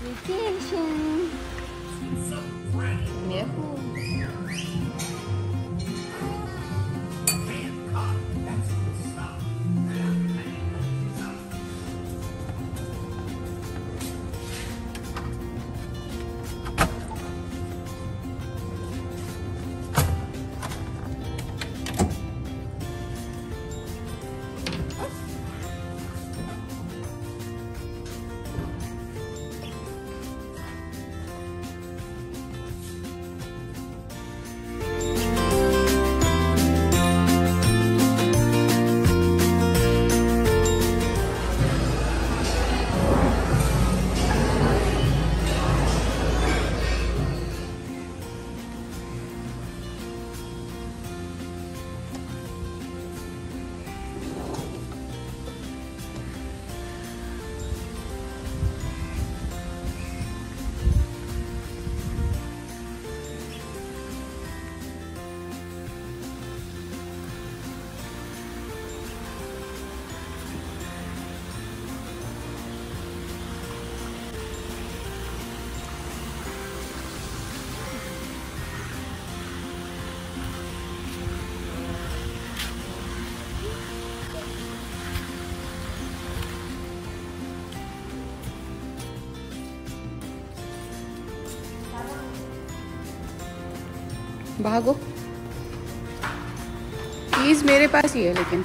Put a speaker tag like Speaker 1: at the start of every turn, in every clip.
Speaker 1: 你借钱，你别哭。भागो। Please मेरे पास ही है लेकिन।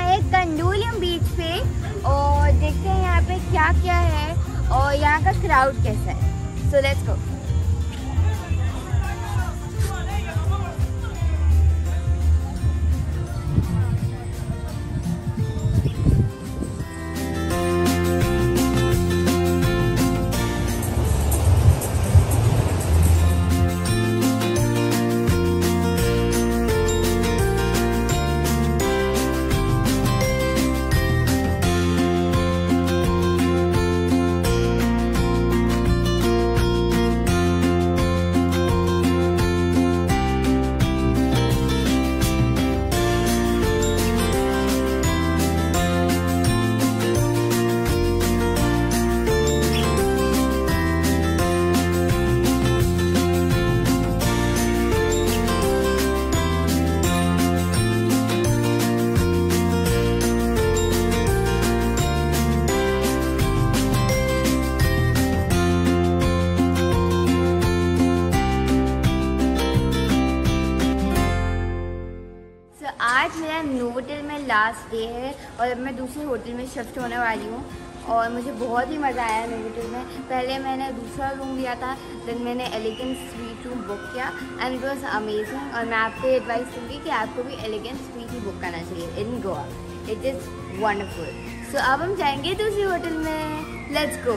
Speaker 1: तो है कंडोलियम बीच पे और देखते हैं यहाँ पे क्या क्या है और यहाँ का क्राउड कैसा है। सो लेट्स गो नोवोटेल में लास्ट डे है और अब मैं दूसरे होटल में शिफ्ट होने वाली हूँ और मुझे बहुत ही मज़ा आया मेरे होटल में। पहले मैंने दूसरा रूम लिया था देन मैंने एलिगेंस स्वीट रूम बुक किया एंड इट वॉज़ अमेजिंग और मैं आपको एडवाइस दूँगी कि आपको भी एलिगेंस स्वीट ही बुक करना चाहिए in Goa it is wonderful so अब हम जाएँगे दूसरे होटल में। Let's go